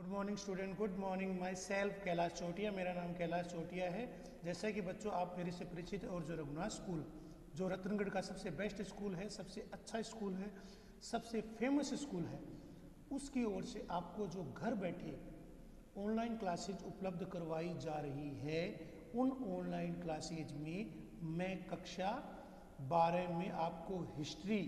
Good morning student good morning myself Kailash Chotiya मेरा नाम कैलाश चोटिया है। जैसा कि बच्चों, आप मेरे से परिचित और जो रघुनाथ स्कूल, जो रतनगढ़ का सबसे बेस्ट स्कूल है, सबसे अच्छा स्कूल है, सबसे फ़ेमस स्कूल है, उसकी ओर से आपको जो घर बैठे ऑनलाइन क्लासेज उपलब्ध करवाई जा रही है, उन ऑनलाइन क्लासेज में मैं कक्षा बारह में आपको हिस्ट्री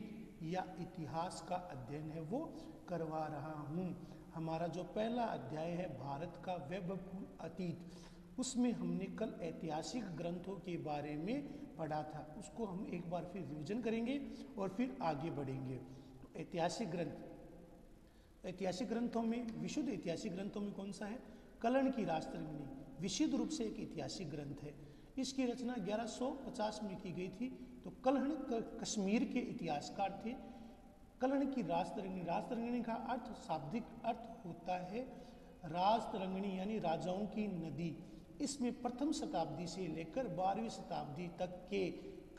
या इतिहास का अध्ययन है, वो करवा रहा हूँ। हमारा जो पहला अध्याय है भारत का वैभवपूर्ण अतीत, उसमें हमने कल ऐतिहासिक ग्रंथों के बारे में पढ़ा था। उसको हम एक बार फिर रिविजन करेंगे और फिर आगे बढ़ेंगे। तो ऐतिहासिक ग्रंथ। ऐतिहासिक ग्रंथों में, विशुद्ध ऐतिहासिक ग्रंथों में कौन सा है? कलन की राजतरंगिणी विशुद्ध रूप से एक ऐतिहासिक ग्रंथ है। इसकी रचना 1150 में की गई थी। तो कलहण कश्मीर के इतिहासकार थे। कलहण की राजतरंगिणी। राजतरंगिणी का अर्थ शाब्दिक अर्थ होता है राजतरंगिणी यानी राजाओं की नदी। इसमें प्रथम शताब्दी से लेकर बारहवीं शताब्दी तक के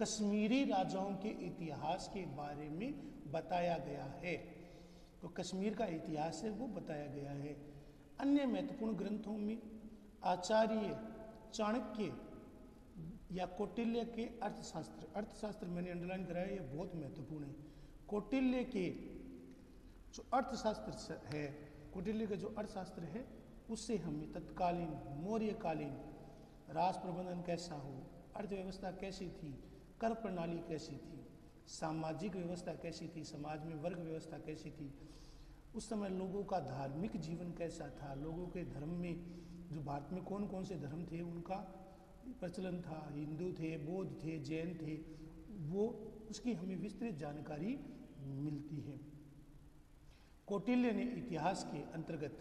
कश्मीरी राजाओं के इतिहास के बारे में बताया गया है। तो कश्मीर का इतिहास है, वो बताया गया है। अन्य महत्वपूर्ण ग्रंथों में आचार्य चाणक्य या कौटिल्य के अर्थशास्त्र। अर्थशास्त्र मैंने अंडरलाइन कराया, ये बहुत महत्वपूर्ण है। कौटिल्य के जो अर्थशास्त्र है, कौटिल्य का जो अर्थशास्त्र है, उससे हमें तत्कालीन, मौर्यकालीन राज प्रबंधन कैसा हो, अर्थव्यवस्था कैसी थी, कर प्रणाली कैसी थी, सामाजिक व्यवस्था कैसी थी, समाज में वर्ग व्यवस्था कैसी थी, उस समय लोगों का धार्मिक जीवन कैसा था, लोगों के धर्म में जो भारत में कौन कौन से धर्म थे, उनका प्रचलन था, हिंदू थे, बौद्ध थे, जैन थे, वो उसकी हमें विस्तृत जानकारी मिलती है। कौटिल्य ने इतिहास के अंतर्गत,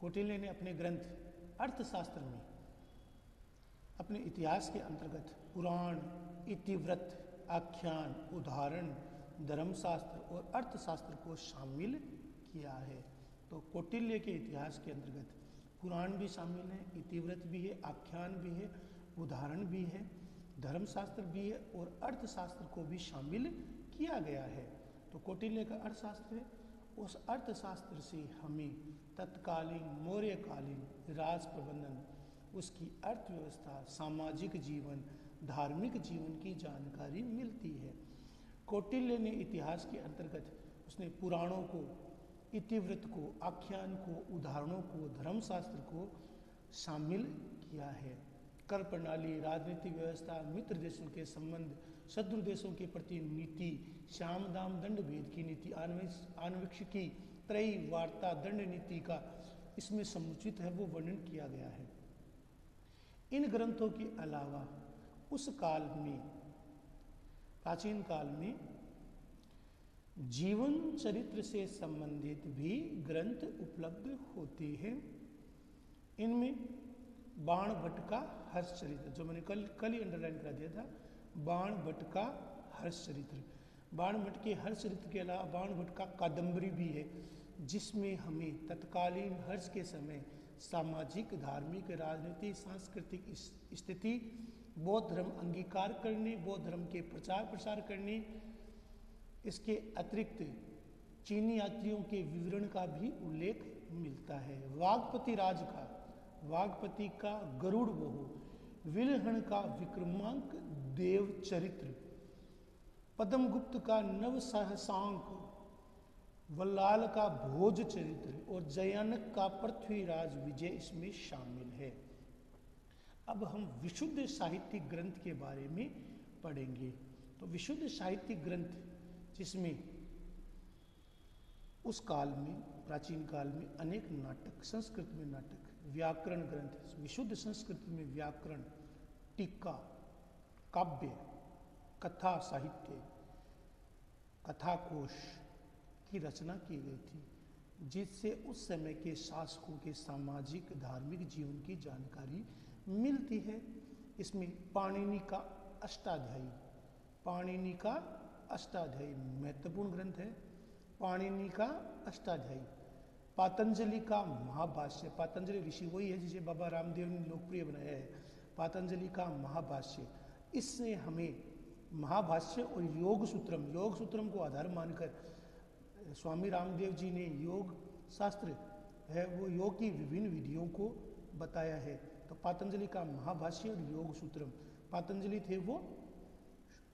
कौटिल्य ने अपने ग्रंथ अर्थशास्त्र में, अपने इतिहास के अंतर्गत पुराण इतिव्रत आख्यान, उदाहरण, धर्मशास्त्र और अर्थशास्त्र को शामिल किया है। तो कौटिल्य के इतिहास के अंतर्गत पुराण भी शामिल है इतिव्रत भी है, आख्यान भी है, उदाहरण भी है, धर्मशास्त्र भी है और अर्थशास्त्र को भी शामिल किया गया है। तो कौटिल्य का अर्थशास्त्र है। उस अर्थशास्त्र से हमें तत्कालीन मौर्यकालीन राज प्रबंधन, उसकी अर्थव्यवस्था, सामाजिक जीवन, धार्मिक जीवन की जानकारी मिलती है। कौटिल्य ने इतिहास के अंतर्गत उसने पुराणों को, इतिवृत्त को, आख्यान को, उदाहरणों को, धर्मशास्त्र को शामिल किया है। कर प्रणाली, राजनीतिक व्यवस्था, मित्र देशों के संबंध शत्रु देशों के प्रति नीति, श्याम दाम दंड भेद की नीति आन्वीक्षिकी त्रयी वार्ता दंड नीति का इसमें समुचित है, वो वर्णन किया गया है। इन ग्रंथों के अलावा उस काल में, प्राचीन काल में जीवन चरित्र से संबंधित भी ग्रंथ उपलब्ध होते हैं। इनमें बाण भट्ट का हर्ष चरित्र, जो मैंने कल कल ही अंडरलाइन करा दिया था बाण भट्ट का हर्ष चरित्र। बाण भट्ट के हर्ष चरित्र के अलावा बाण भट्ट का कादम्बरी भी है, जिसमें हमें तत्कालीन हर्ष के समय सामाजिक, धार्मिक, राजनीतिक, सांस्कृतिक स्थिति, बौद्ध धर्म अंगीकार करने, बौद्ध धर्म के प्रचार प्रसार करने, इसके अतिरिक्त चीनी यात्रियों के विवरण का भी उल्लेख मिलता है। वागपति राज का, वागपति का गरुड़ बहु, विलहण का विक्रमांक देव चरित्र। पद्मगुप्त का नव सहसांक, वल्लाल का भोज चरित्र और जयानक का पृथ्वीराज विजय इसमें शामिल है। अब हम विशुद्ध साहित्यिक ग्रंथ के बारे में पढ़ेंगे। तो विशुद्ध साहित्यिक ग्रंथ, जिसमें उस काल में, प्राचीन काल में अनेक नाटक, संस्कृत में नाटक, व्याकरण ग्रंथ, विशुद्ध संस्कृत में व्याकरण, टीका काव्य, कथा साहित्य कथा कोश की रचना की गई थी, जिससे उस समय के शासकों के सामाजिक, धार्मिक जीवन की जानकारी मिलती है। इसमें पाणिनि का अष्टाध्यायी, पाणिनि का अष्टाध्यायी महत्वपूर्ण ग्रंथ है। पाणिनि का अष्टाध्यायी, पातंजलि का महाभाष्य, पातंजलि ऋषि वही है जिसे बाबा रामदेव ने लोकप्रिय बनाया है। पातंजलि का महाभाष्य इससे हमें महाभाष्य और योग सूत्रम योग सूत्रम को आधार मानकर, स्वामी रामदेव जी ने योग शास्त्र है, वो योग की विभिन्न विधियों को बताया है। तो पातंजलि का महाभाष्य और योग सूत्रम। पातंजलि थे वो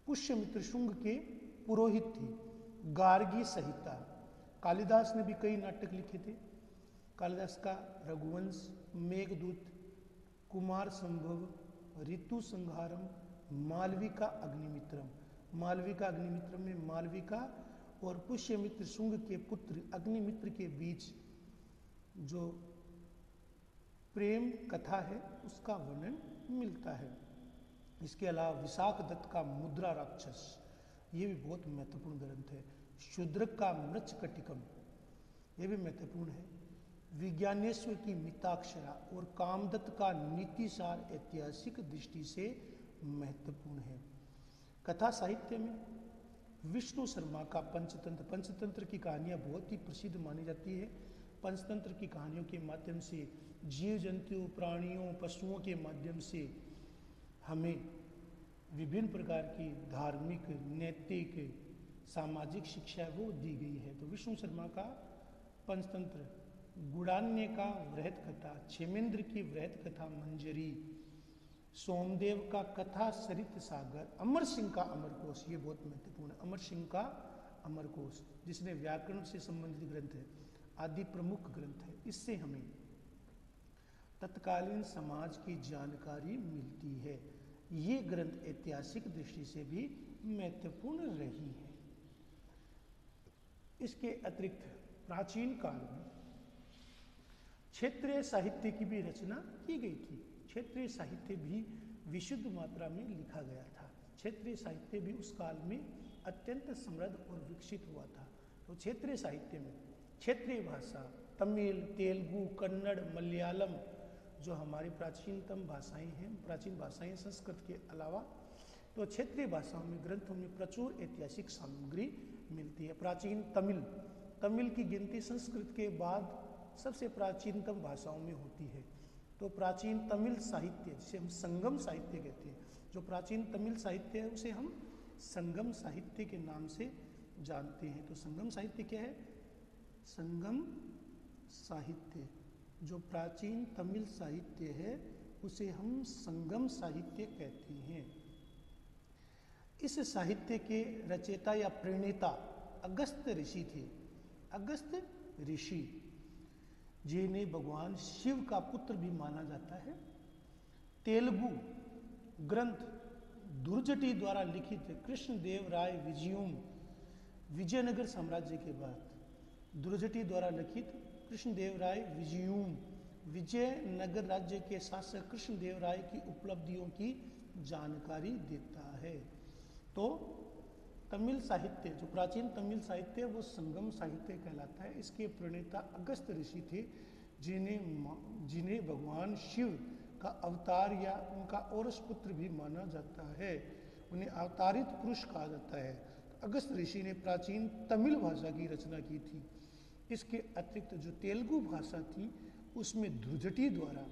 पुष्यमित्र शुंग के पुरोहित थे, गार्गी संहिता। कालिदास ने भी कई नाटक लिखे थे। कालिदास का रघुवंश, मेघदूत, कुमार संभव ऋतु संहारम मालविका अग्निमित्रम। मालविका अग्निमित्रम में मालविका और पुष्यमित्र शुंग के पुत्र अग्निमित्र के बीच जो प्रेम कथा है, उसका वर्णन मिलता है। इसके अलावा विशाख दत्त का मुद्रा राक्षस, ये भी बहुत महत्वपूर्ण ग्रंथ है। शूद्रक का मृच कटिकम, ये भी महत्वपूर्ण है। विज्ञानेश्वर की मिताक्षरा और कामदत्त का नीतिसार ऐतिहासिक दृष्टि से महत्वपूर्ण है। कथा साहित्य में विष्णु शर्मा का पंचतंत्र पंचतंत्र की कहानियाँ बहुत ही प्रसिद्ध मानी जाती है। पंचतंत्र की कहानियों के माध्यम से जीव जंतु प्राणियों, पशुओं के माध्यम से हमें विभिन्न प्रकार की धार्मिक, नैतिक, सामाजिक शिक्षा वो दी गई है। तो विष्णु शर्मा का पंचतंत्र गुड़ान्य का वृहत कथा क्षेमेंद्र की वृहत कथा, मंजरी सोमदेव का कथा सरित सागर, अमर सिंह का अमरकोश ये बहुत महत्वपूर्ण है। अमर सिंह का अमरकोश जिसने व्याकरण से संबंधित ग्रंथ है, आदि प्रमुख ग्रंथ है, इससे हमें तत्कालीन समाज की जानकारी मिलती है। ये ग्रंथ ऐतिहासिक दृष्टि से भी महत्वपूर्ण रही है। इसके अतिरिक्त प्राचीन काल में क्षेत्रीय साहित्य की भी रचना की गई थी। क्षेत्रीय साहित्य भी विशुद्ध मात्रा में लिखा गया था। क्षेत्रीय साहित्य भी उस काल में अत्यंत समृद्ध और विकसित हुआ था। तो क्षेत्रीय साहित्य में क्षेत्रीय भाषा, तमिल, तेलुगु, कन्नड़, मलयालम, जो हमारी प्राचीनतम भाषाएँ हैं, प्राचीन भाषाएँ संस्कृत के अलावा तो क्षेत्रीय भाषाओं में, ग्रंथों में प्रचुर ऐतिहासिक सामग्री मिलती है। प्राचीन तमिल तमिल की गिनती संस्कृत के बाद सबसे प्राचीनतम भाषाओं में होती है। तो प्राचीन तमिल साहित्य, जिसे हम संगम साहित्य कहते हैं, जो प्राचीन तमिल साहित्य है, उसे हम संगम साहित्य के नाम से जानते हैं। तो संगम साहित्य क्या है? संगम साहित्य। जो प्राचीन तमिल साहित्य है, उसे हम संगम साहित्य कहते हैं। इस साहित्य के रचयिता या प्रणेता अगस्त ऋषि थे। अगस्त ऋषि जिन्हें भगवान शिव का पुत्र भी माना जाता है, तेलुगु ग्रंथ दुर्जटी द्वारा लिखित कृष्णदेव राय विजयुम विजयनगर साम्राज्य के बाद दुर्जटी द्वारा लिखित कृष्णदेव राय विजयुम विजयनगर राज्य के शासक कृष्णदेव राय की उपलब्धियों की जानकारी देता है। तो तमिल साहित्य, जो प्राचीन तमिल साहित्य वो संगम साहित्य कहलाता है। इसके प्रणेता अगस्त ऋषि थे, जिन्हें जिन्हें भगवान शिव का अवतार या उनका औरस पुत्र भी माना जाता है। उन्हें अवतारित पुरुष कहा जाता है। अगस्त ऋषि ने प्राचीन तमिल भाषा की रचना की थी। इसके अतिरिक्त जो तेलुगु भाषा थी, उसमें ध्रुजटी द्वारा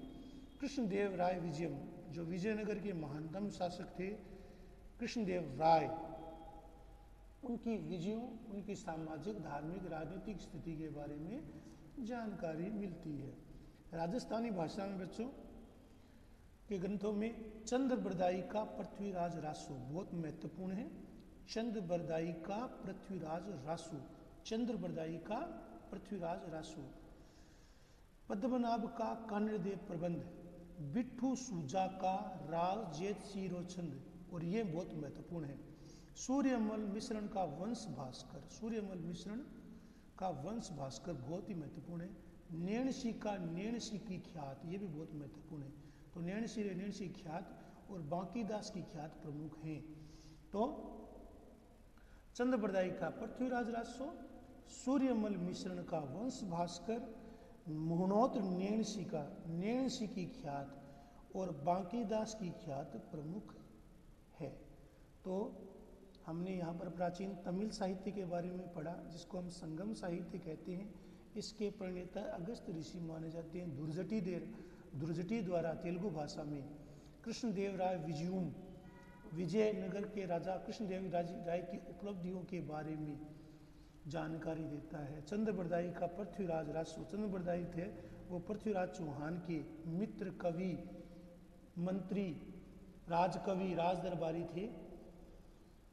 कृष्णदेव राय विजयम, जो विजयनगर के महानतम शासक थे, कृष्णदेव राय उनकी विजयों, उनकी सामाजिक, धार्मिक, राजनीतिक स्थिति के बारे में जानकारी मिलती है। राजस्थानी भाषा में बच्चों, के ग्रंथों में चंद्र बरदाई का पृथ्वीराज रासु बहुत महत्वपूर्ण है। चंद्र बरदाई का पृथ्वीराज रासु, चंद्र बरदाई का पृथ्वीराज रासु। पद्मनाभ का कानदेव प्रबंध बिट्ठू सूजा का राग जेत सीरोचंद और ये बहुत महत्वपूर्ण है। सूर्यमल मिश्रण का वंश भास्कर, सूर्यमल मिश्रण का वंश भास्कर बहुत ही महत्वपूर्ण है। नैणसी का नैणसी की ख्यात, ये भी बहुत महत्वपूर्ण है। तो नैणसी नैणसी ख्यात और बांकी दास की ख्यात प्रमुख हैं। तो चंद्रप्रदायी का पृथ्वीराज राजस्व, सूर्यमल मिश्रण का वंश भास्कर, मोहनोत्र नैणसी का नैणसी की ख्यात और बांकी दास की ख्यात प्रमुख है। तो हमने यहाँ पर प्राचीन तमिल साहित्य के बारे में पढ़ा, जिसको हम संगम साहित्य कहते हैं। इसके प्रणेता अगस्त ऋषि माने जाते हैं। दुर्जटी देर, दुर्जटी द्वारा तेलुगु भाषा में कृष्णदेव राय विजयूम विजयनगर के राजा कृष्णदेव राय की उपलब्धियों के बारे में जानकारी देता है। चंद्रबरदाई का पृथ्वीराज राजस्व चंद्रबरदाई थे, वो पृथ्वीराज चौहान के मित्र कवि, मंत्री, राजकवि, राजदरबारी थे।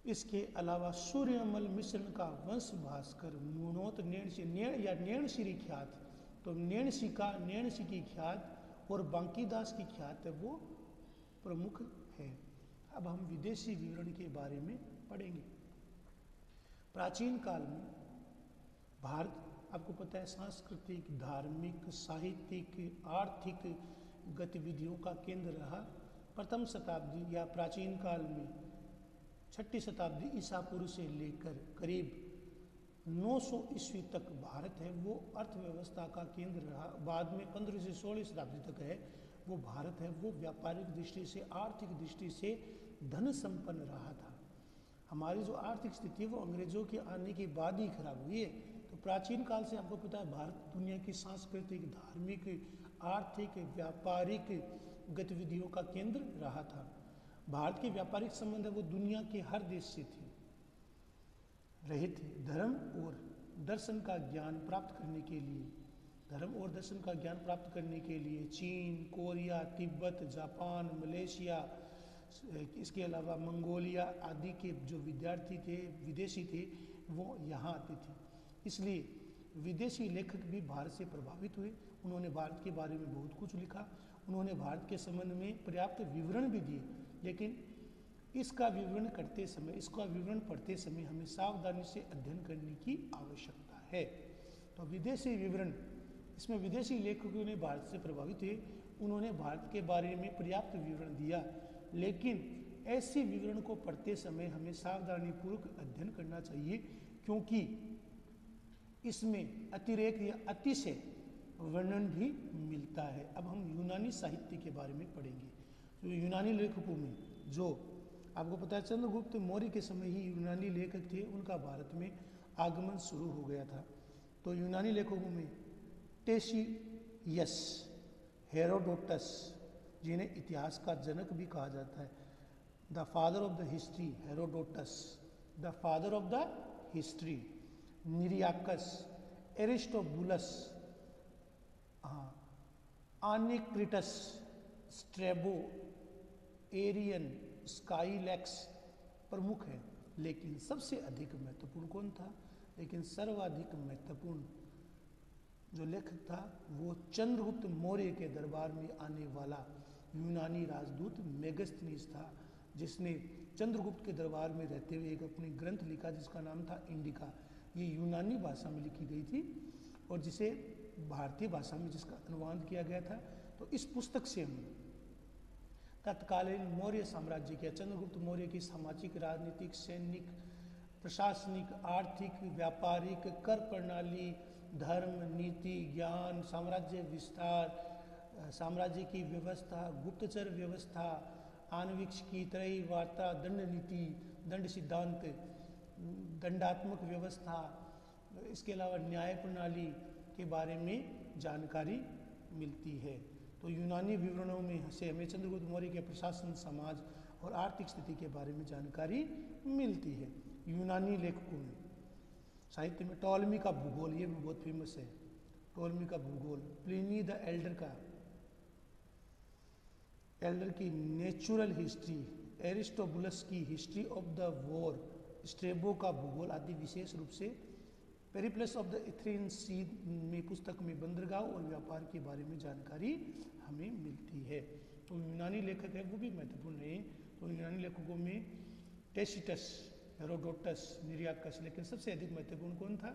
इसके अलावा सूर्यमल मिश्रण का वंश भास्कर मुनोत नेणसी नेण या नेणशिरी ख्यात। तो नेणसी का नेणसी की ख्यात और बांकीदास की ख्यात है वो प्रमुख है। अब हम विदेशी विवरण के बारे में पढ़ेंगे। प्राचीन काल में भारत, आपको पता है, सांस्कृतिक, धार्मिक, साहित्यिक, आर्थिक गतिविधियों का केंद्र रहा। प्रथम शताब्दी या प्राचीन काल में छठी शताब्दी ईसा पूर्व से लेकर करीब 900 ईस्वी तक भारत है, वो अर्थव्यवस्था का केंद्र रहा। बाद में 15 से 16 शताब्दी तक है, वो भारत है। वो व्यापारिक दृष्टि से, आर्थिक दृष्टि से धन संपन्न रहा था। हमारी जो आर्थिक स्थिति वो अंग्रेज़ों के आने के बाद ही खराब हुई है। तो प्राचीन काल से आपको पता है, भारत दुनिया की सांस्कृतिक, धार्मिक, आर्थिक, व्यापारिक गतिविधियों का केंद्र रहा था। भारत के व्यापारिक संबंध है, वो दुनिया के हर देश से थे। रहे थे। धर्म और दर्शन का ज्ञान प्राप्त करने के लिए। धर्म और दर्शन का ज्ञान प्राप्त करने के लिए चीन, कोरिया, तिब्बत, जापान, मलेशिया, इसके अलावा मंगोलिया आदि के जो विद्यार्थी थे, विदेशी थे, वो यहाँ आते थे। इसलिए विदेशी लेखक भी भारत से प्रभावित हुए। उन्होंने भारत के बारे में बहुत कुछ लिखा। उन्होंने भारत के संबंध में पर्याप्त विवरण भी दिए। लेकिन इसका विवरण करते समय, इसका विवरण पढ़ते समय हमें सावधानी से अध्ययन करने की आवश्यकता है। तो विदेशी विवरण, इसमें विदेशी लेखकों ने भारत से प्रभावित हुए। उन्होंने भारत के बारे में पर्याप्त विवरण दिया, लेकिन ऐसे विवरण को पढ़ते समय हमें सावधानी पूर्वक अध्ययन करना चाहिए, क्योंकि इसमें अतिरेक या अतिशय वर्णन भी मिलता है। अब हम यूनानी साहित्य के बारे में पढ़ेंगे। तो यूनानी लेखकों में, जो आपको पता है, चंद्रगुप्त मौर्य के समय ही यूनानी लेखक थे, उनका भारत में आगमन शुरू हो गया था। तो यूनानी लेखकों में टेशियस, हेरोडोटस, जिन्हें इतिहास का जनक भी कहा जाता है, the father of the history, Herodotus, the father of the history, Nearchus, Aristobulus हाँ आनिक्रिटस स्ट्रेबो एरियन स्काईलैक्स प्रमुख है, लेकिन सबसे अधिक महत्वपूर्ण कौन था? लेकिन सर्वाधिक महत्वपूर्ण जो लेखक था, वो चंद्रगुप्त मौर्य के दरबार में आने वाला यूनानी राजदूत मेगस्थनीस था, जिसने चंद्रगुप्त के दरबार में रहते हुए एक अपनी ग्रंथ लिखा, जिसका नाम था इंडिका। ये यूनानी भाषा में लिखी गई थी और जिसे भारतीय भाषा में जिसका अनुवाद किया गया था। तो इस पुस्तक से हम तत्कालीन मौर्य साम्राज्य के चंद्रगुप्त मौर्य की सामाजिक, राजनीतिक, सैनिक, प्रशासनिक, आर्थिक, व्यापारिक, कर प्रणाली, धर्म, नीति, ज्ञान, साम्राज्य विस्तार, साम्राज्य की व्यवस्था, गुप्तचर व्यवस्था आणविक्ष की त्रयी वार्ता दंड नीति दंड सिद्धांत, दंडात्मक व्यवस्था, इसके अलावा न्याय प्रणाली के बारे में जानकारी मिलती है। तो यूनानी विवरणों में से हमें चंद्रगुप्त मौर्य के प्रशासन, समाज और आर्थिक स्थिति के बारे में जानकारी मिलती है यूनानी लेखकों में। साहित्य में टॉलमी का भूगोल, ये भी बहुत फ़ेमस है। टॉलमी का भूगोल, प्लिनी द एल्डर का। एल्डर की नेचुरल हिस्ट्री, एरिस्टोबुलस की history of the war Strabo का भूगोल आदि विशेष रूप से Periplus of the Erythraean sea में पुस्तक में बंदरगाह और व्यापार के बारे में जानकारी हमें मिलती है। तो यूनानी लेखक है, वो भी महत्वपूर्ण है। तो यूनानी लेखकों में टेसिटस हेरोडोटस निर्याकस लेकिन सबसे अधिक महत्वपूर्ण कौन था?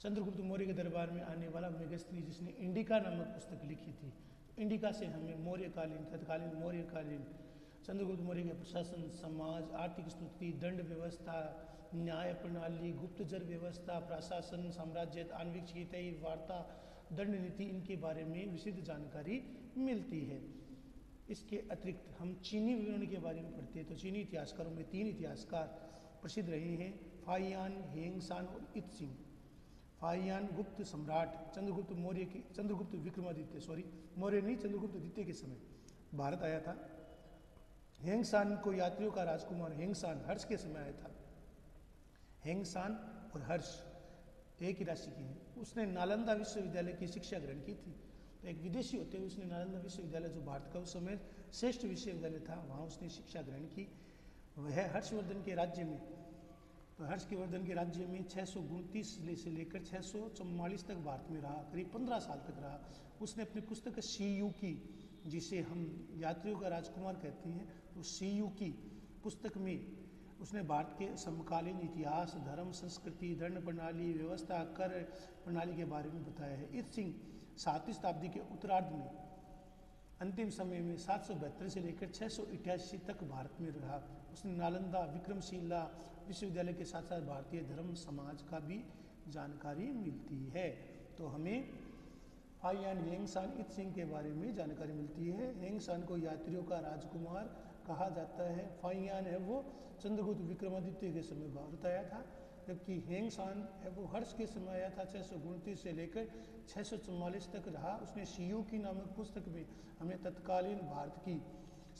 चंद्रगुप्त मौर्य के दरबार में आने वाला मेगस्त्री जिसने इंडिका नामक पुस्तक लिखी थी। इंडिका से हमें मौर्यकालीन, तत्कालीन मौर्यकालीन चंद्रगुप्त मौर्य के प्रशासन, समाज, आर्थिक स्थिति दंड व्यवस्था, न्याय प्रणाली गुप्तचर व्यवस्था, प्रशासन, साम्राज्य, आणविक क्षेत्रीय वार्ता, दंड नीति, इनके बारे में विशुद्ध जानकारी मिलती है। इसके अतिरिक्त हम चीनी विवरण के बारे में पढ़ते हैं। तो चीनी इतिहासकारों में तीन इतिहासकार प्रसिद्ध रहे हैं, फाइयान, हेंगसान और इत सिंह फाइयान गुप्त सम्राट, चंद्रगुप्त मौर्य के, चंद्रगुप्त विक्रमादित्य सॉरी मौर्य नहीं, चंद्रगुप्त द्वितीय के समय भारत आया था। हेंगसान को यात्रियों का राजकुमार हेंगसान हर्ष के समय आया था। हेंगसान और हर्ष एक ही राशि के हैं। उसने नालंदा विश्वविद्यालय की शिक्षा ग्रहण की थी। तो एक विदेशी होते हुए उसने नालंदा विश्वविद्यालय, जो भारत का उस समय श्रेष्ठ विश्वविद्यालय था, वहाँ उसने शिक्षा ग्रहण की। वह हर्षवर्धन के राज्य में। तो हर्ष के वर्धन के राज्य में छः सौ से लेकर छः सौ चौवालीस तक भारत में रहा, करीब पंद्रह साल तक रहा। उसने अपनी पुस्तक सी यू की, जिसे हम यात्रियों का राजकुमार कहते हैं तो सी यू की पुस्तक में। उसने भारत के समकालीन इतिहास, धर्म, संस्कृति, दंड प्रणाली, व्यवस्था, कर प्रणाली के बारे में बताया है। इत सिंह सातवीं शताब्दी के उत्तरार्ध में अंतिम समय में सात से लेकर छः तक भारत में रहा। उसने नालंदा विक्रमशिला विश्वविद्यालय के साथ साथ भारतीय धर्म, समाज का भी जानकारी मिलती है। तो हमें फाइयान हेंगसान इत सिंह के बारे में जानकारी मिलती है। हेंगसान को यात्रियों का राजकुमार कहा जाता है, फाइयान है वो चंद्रगुप्त विक्रमादित्य के समय भारत आया था, जबकि हेंगसान है वो हर्ष के समय आया था छः सौ से लेकर छः सौ चौवालीस तक रहा। उसने शियू की नामक पुस्तक में हमें तत्कालीन भारत की,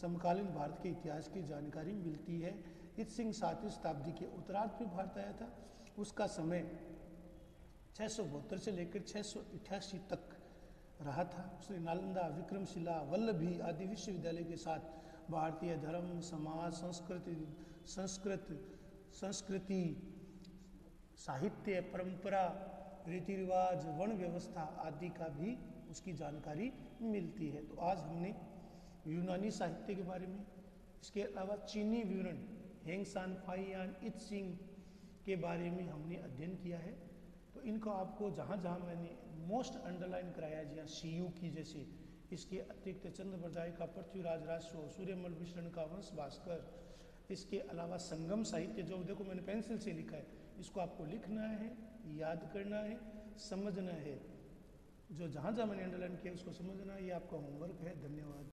समकालीन भारत के इतिहास की जानकारी मिलती है। इत सिंह सातवीं शताब्दी के उत्तरार्ध में भारत आया था। उसका समय छः सौ बहत्तर से लेकर छः तक रहा था। उसने नालंदा, विक्रमशिला, वल्लभी आदि विश्वविद्यालय के साथ भारतीय धर्म, समाज, संस्कृति, संस्कृत, संस्कृति, साहित्य, परंपरा रीति रिवाज वर्ण व्यवस्था आदि का भी उसकी जानकारी मिलती है। तो आज हमने यूनानी साहित्य के बारे में, इसके अलावा चीनी विवरण, हेंग हेंगसान फाइयान इत सिंह के बारे में हमने अध्ययन किया है। तो इनको आपको जहाँ जहाँ मैंने मोस्ट अंडरलाइन कराया जहाँ सी की जैसे इसके अतिरिक्त चंद्र बरदाई का पृथ्वीराज राजो सूर्यमल मिश्रण का वंश भास्कर। इसके अलावा संगम साहित्य जो देखो मैंने पेंसिल से लिखा है, इसको आपको लिखना है, याद करना है, समझना है। जो जहाँ जहाँ मैंने अंडरलाइन किया, उसको समझना ये आपका होमवर्क है। धन्यवाद।